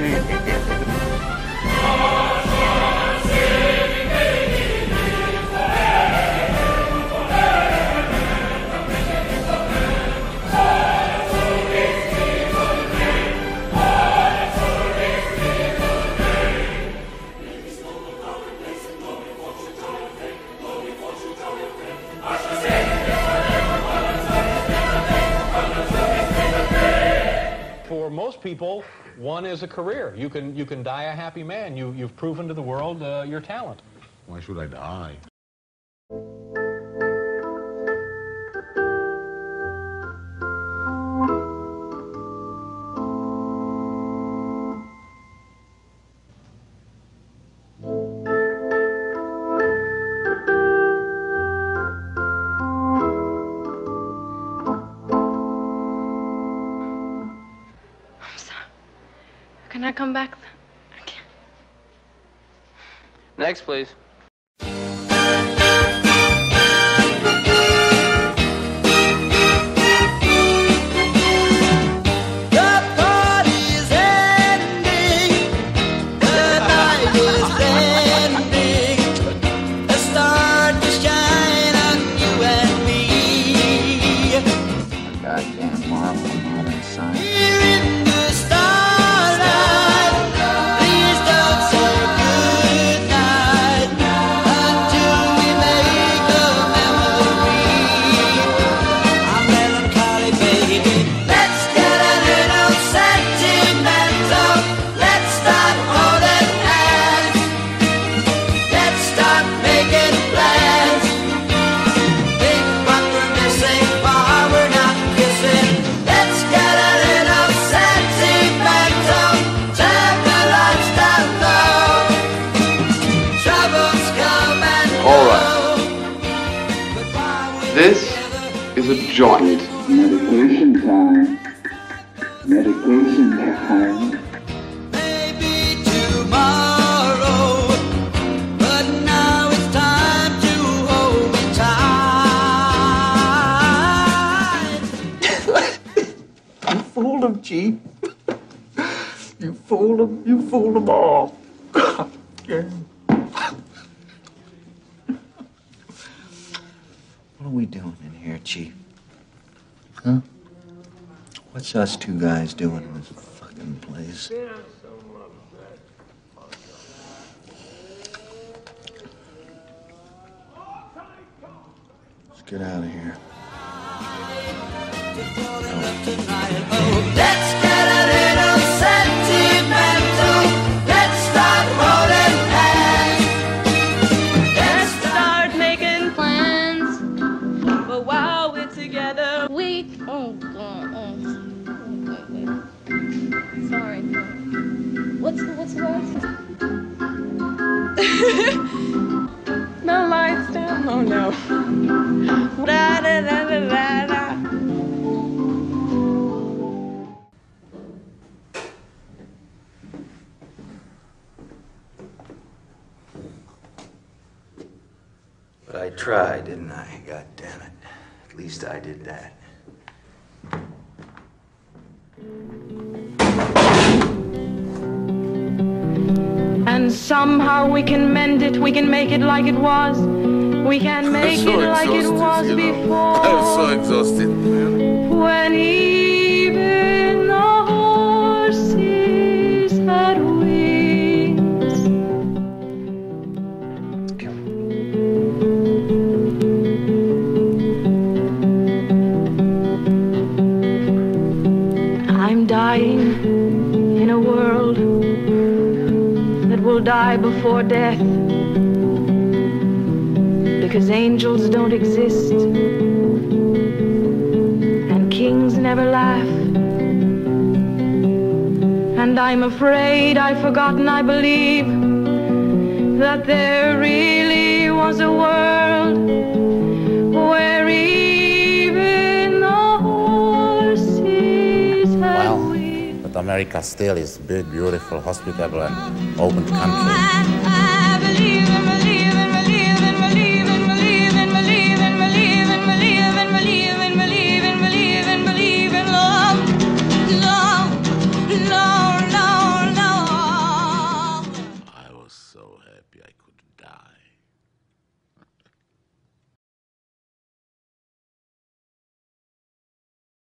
happening. Most people, one is a career. You can you can die a happy man. You you've proven to the world uh, your talent. Why should I die? Can I come back? Next, please. This is a joint. Medication time. Medication time. You fooled him, Chief. you fooled him. You fooled him all. yeah. Are we doing in here, Chief? Huh? What's us two guys doing in this fucking place? Let's get out of here. Let's we. Oh, God. Oh. Wait, wait. Sorry. What's the, what's the word? no lights down. Oh, no. Da, da, da, da, da, da. But I tried, didn't I? God damn it. At least I did that. And somehow we can mend it, we can make it like it was. We can make so it like it was you know. before. I'm so exhausted. When even die before death. Because angels don't exist and kings never laugh. And I'm afraid I've forgotten, I believe, that there really was a world America still is big, beautiful, hospitable, and open country. I was so happy I could die.